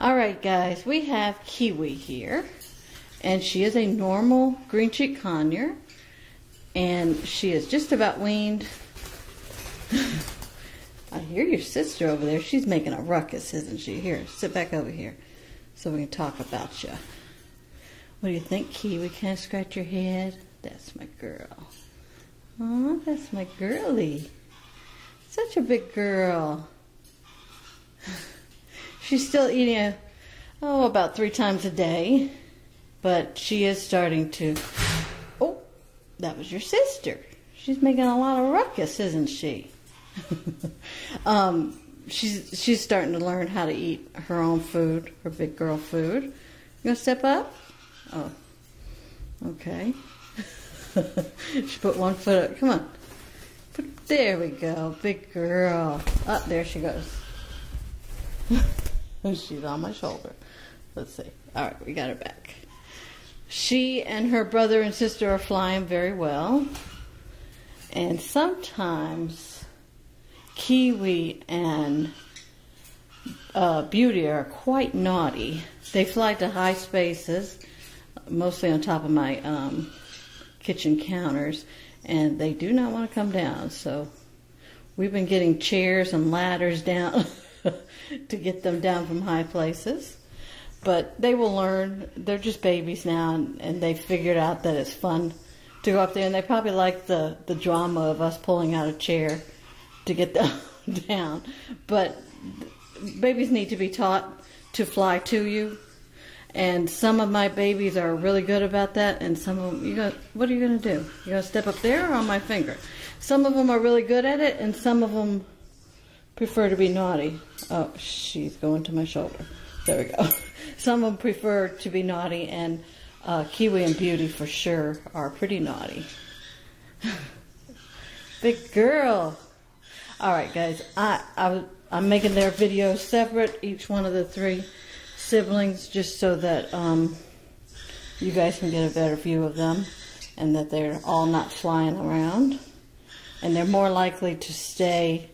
All right, guys, we have Kiwi here, and she is a normal green cheek conure, and she is just about weaned. I hear your sister over there. She's making a ruckus, isn't she? Here, sit back over here so we can talk about you. What do you think, Kiwi? Can I scratch your head? That's my girl. Oh, that's my girly. Such a big girl. She's still eating, a, oh, about three times a day, but she is starting to. Oh, that was your sister. She's making a lot of ruckus, isn't she? um, she's she's starting to learn how to eat her own food, her big girl food. You gonna step up? Oh, okay. she put one foot up. Come on. Put, there we go, big girl. Up oh, there she goes. She's on my shoulder. Let's see. All right, we got her back. She and her brother and sister are flying very well. And sometimes Kiwi and uh, Beauty are quite naughty. They fly to high spaces, mostly on top of my um, kitchen counters, and they do not want to come down. So we've been getting chairs and ladders down. to get them down from high places. But they will learn. They're just babies now, and, and they figured out that it's fun to go up there. And they probably like the, the drama of us pulling out a chair to get them down. But babies need to be taught to fly to you. And some of my babies are really good about that, and some of them, you go, what are you going to do? You're going to step up there or on my finger? Some of them are really good at it, and some of them prefer to be naughty. Oh, she's going to my shoulder. There we go. Some of them prefer to be naughty, and uh, Kiwi and Beauty for sure are pretty naughty. Big girl. All right, guys. I, I I'm making their videos separate, each one of the three siblings, just so that um, you guys can get a better view of them, and that they're all not flying around, and they're more likely to stay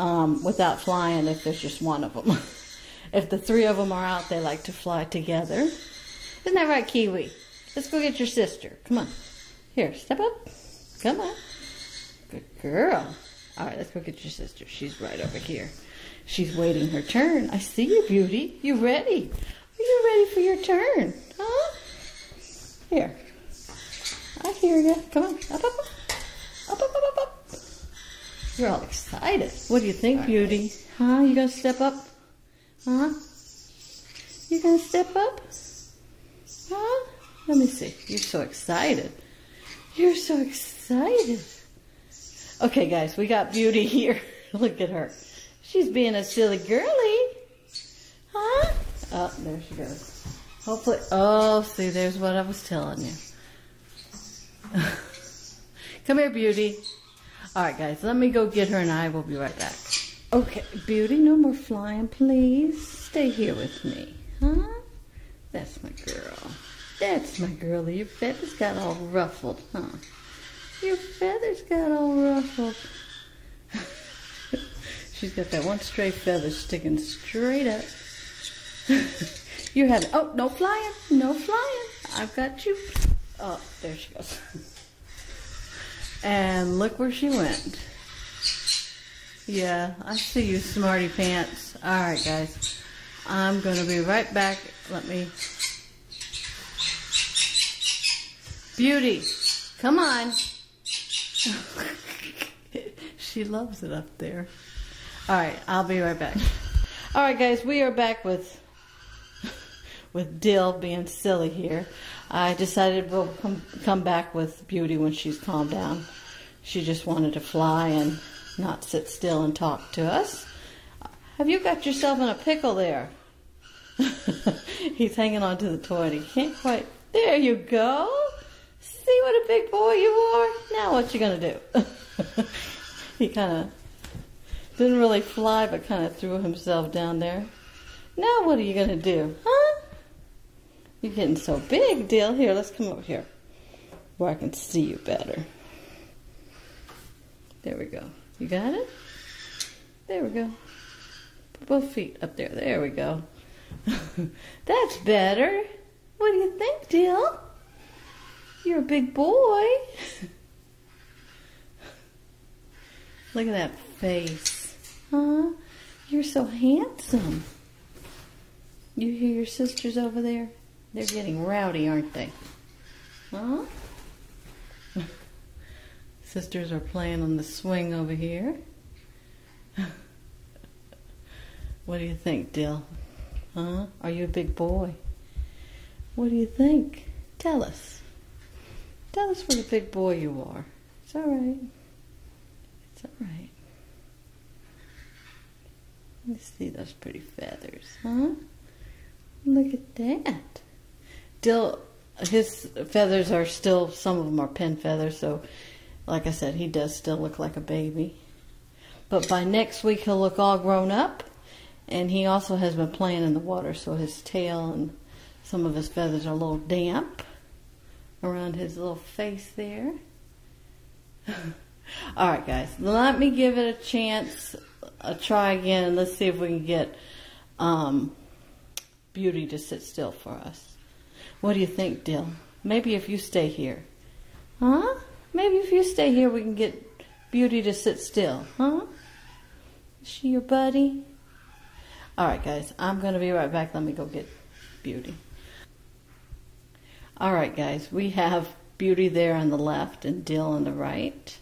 um, without flying if there's just one of them. if the three of them are out, they like to fly together. Isn't that right, Kiwi? Let's go get your sister. Come on. Here, step up. Come on. Good girl. All right, let's go get your sister. She's right over here. She's waiting her turn. I see you, beauty. You ready? Are you ready for your turn? Huh? Here. I hear you. Come on. Up, up, up. Up, up, up, You're all excited. What do you think, Beauty? Huh? You gonna step up? Huh? You gonna step up? Huh? Let me see. You're so excited. You're so excited. Okay, guys, we got Beauty here. Look at her. She's being a silly girly. Huh? Oh, there she goes. Hopefully, oh, see, there's what I was telling you. Come here, Beauty. All right, guys, let me go get her and I will be right back. Okay, Beauty, no more flying, please. Stay here with me, huh? That's my girl. That's my girl. Your feathers got all ruffled, huh? Your feathers got all ruffled. She's got that one stray feather sticking straight up. You're having, oh, no flying, no flying. I've got you. Oh, there she goes. And look where she went. Yeah, I see you, smarty pants. All right, guys. I'm going to be right back. Let me... Beauty, come on. she loves it up there. All right, I'll be right back. All right, guys, we are back with with Dill being silly here. I decided we'll come, come back with Beauty when she's calmed down. She just wanted to fly and not sit still and talk to us. Have you got yourself in a pickle there? He's hanging on to the toy and he can't quite. There you go. See what a big boy you are? Now what you gonna do? he kind of didn't really fly, but kind of threw himself down there. Now what are you gonna do, huh? You're getting so big, Dill. Here, let's come over here where I can see you better. There we go. You got it? There we go. both feet up there. There we go. That's better. What do you think, Dill? You're a big boy. Look at that face. Huh? You're so handsome. You hear your sisters over there? They're getting rowdy, aren't they? Huh? Sisters are playing on the swing over here. what do you think, Dill? Huh? Are you a big boy? What do you think? Tell us. Tell us what a big boy you are. It's all right. It's all right. Me see those pretty feathers, huh? Look at that. Dill, his feathers are still, some of them are pin feathers, so like I said, he does still look like a baby. But by next week, he'll look all grown up. And he also has been playing in the water, so his tail and some of his feathers are a little damp around his little face there. all right, guys, let me give it a chance, a try again, and let's see if we can get um, Beauty to sit still for us. What do you think, Dill? Maybe if you stay here. Huh? Maybe if you stay here, we can get Beauty to sit still, huh? Is she your buddy? All right, guys, I'm going to be right back. Let me go get Beauty. All right, guys, we have Beauty there on the left and Dill on the right.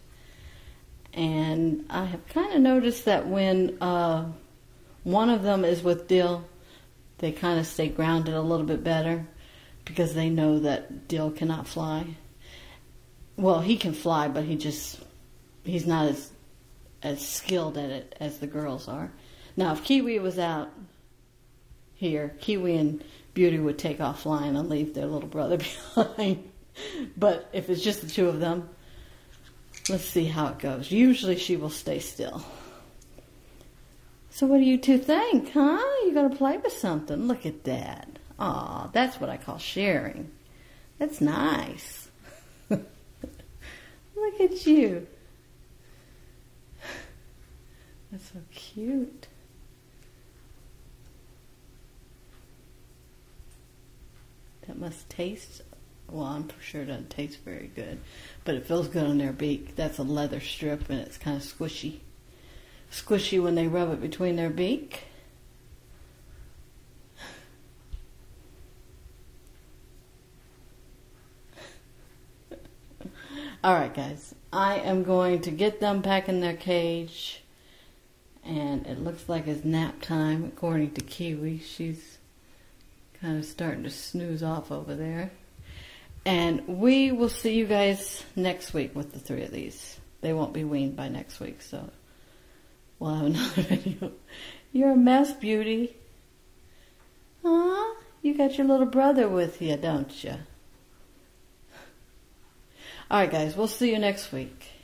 And I have kind of noticed that when uh, one of them is with Dill, they kind of stay grounded a little bit better because they know that Dill cannot fly. Well, he can fly, but he just he's not as as skilled at it as the girls are. Now, if Kiwi was out here, Kiwi and Beauty would take off flying and leave their little brother behind. but if it's just the two of them, let's see how it goes. Usually she will stay still. So what do you two think, huh? You gonna play with something? Look at that. Aw, that's what I call sharing. That's nice. Look at you. That's so cute. That must taste, well, I'm sure it doesn't taste very good, but it feels good on their beak. That's a leather strip and it's kind of squishy. Squishy when they rub it between their beak. All right, guys. I am going to get them back in their cage. And it looks like it's nap time, according to Kiwi. She's kind of starting to snooze off over there. And we will see you guys next week with the three of these. They won't be weaned by next week, so we'll have another video. You're a mess, beauty. Huh? You got your little brother with you, don't you? All right, guys, we'll see you next week.